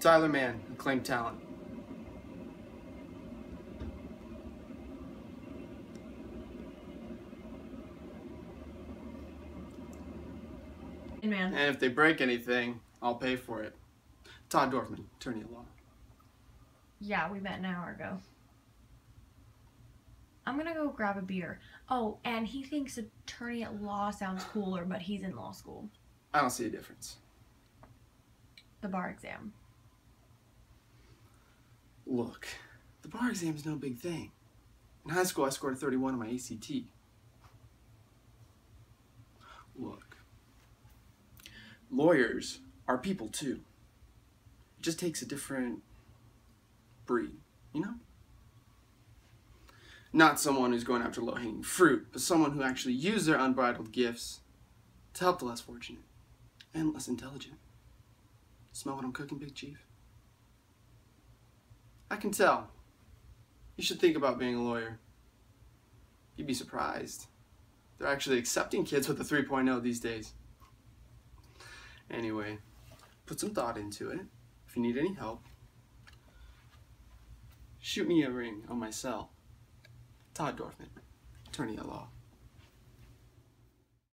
Tyler Mann, Acclaim Talent. Man. And if they break anything, I'll pay for it. Todd Dorfman, attorney at law. Yeah, we met an hour ago. I'm gonna go grab a beer. Oh, and he thinks attorney at law sounds cooler, but he's in law school. I don't see a difference. The bar exam. Look, the bar exam is no big thing. In high school, I scored a 31 on my ACT. Look, lawyers are people too. It just takes a different breed, you know? Not someone who's going after low hanging fruit, but someone who actually used their unbridled gifts to help the less fortunate and less intelligent. Smell what I'm cooking, Big Chief? I can tell. You should think about being a lawyer. You'd be surprised. They're actually accepting kids with a 3.0 these days. Anyway, put some thought into it. If you need any help, shoot me a ring on my cell. Todd Dorfman, attorney at law.